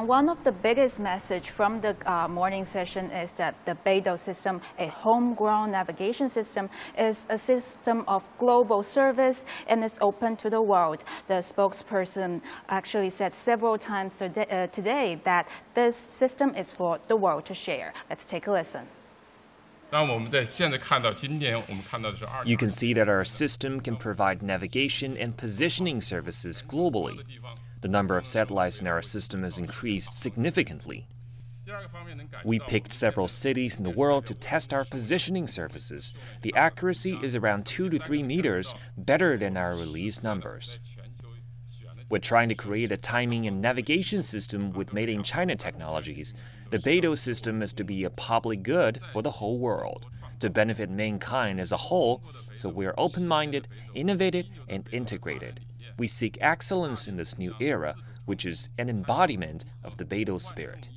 One of the biggest message from the uh, morning session is that the Beidou system, a homegrown navigation system, is a system of global service and is open to the world. The spokesperson actually said several times today, uh, today that this system is for the world to share. Let's take a listen. You can see that our system can provide navigation and positioning services globally. The number of satellites in our system has increased significantly. We picked several cities in the world to test our positioning services. The accuracy is around 2 to 3 meters, better than our release numbers. We're trying to create a timing and navigation system with made in China technologies. The Beidou system is to be a public good for the whole world, to benefit mankind as a whole, so we're open minded, innovative, and integrated. We seek excellence in this new era, which is an embodiment of the Beidou spirit.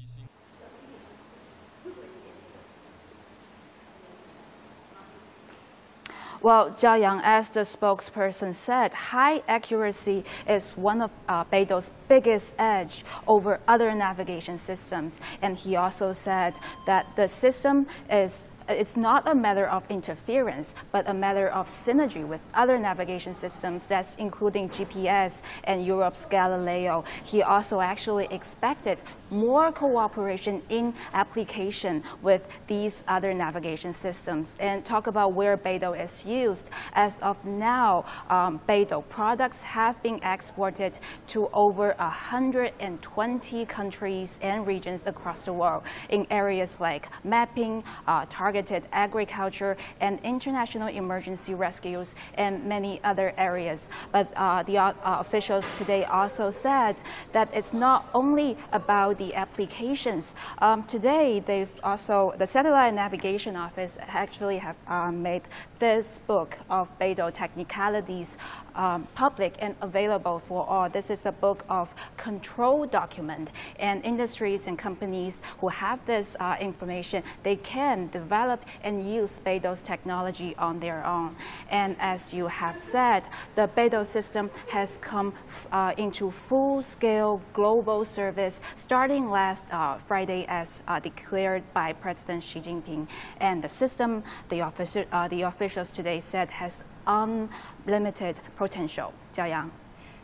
Well, Jia Yang, as the spokesperson said, high accuracy is one of uh, Beidou's biggest edge over other navigation systems. And he also said that the system is it's not a matter of interference, but a matter of synergy with other navigation systems, that's including GPS and Europe's Galileo. He also actually expected more cooperation in application with these other navigation systems. And talk about where Beidou is used. As of now, um, Beidou products have been exported to over 120 countries and regions across the world in areas like mapping, uh, targeting, targeted agriculture and international emergency rescues and many other areas. But uh, the uh, officials today also said that it's not only about the applications. Um, today, they've also, the Satellite Navigation Office actually have um, made this book of Beidou technicalities um, public and available for all. This is a book of control document and industries and companies who have this uh, information, they can develop develop and use Beidou's technology on their own. And as you have said, the Beidou system has come uh, into full-scale global service starting last uh, Friday as uh, declared by President Xi Jinping. And the system, the, uh, the officials today said, has unlimited potential. Jia Yang.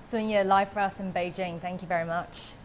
Sun Ye, live for us in Beijing. Thank you very much.